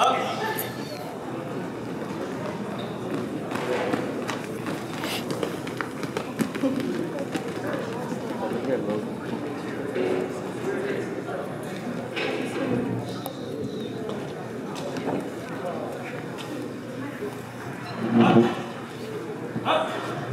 Up. Up.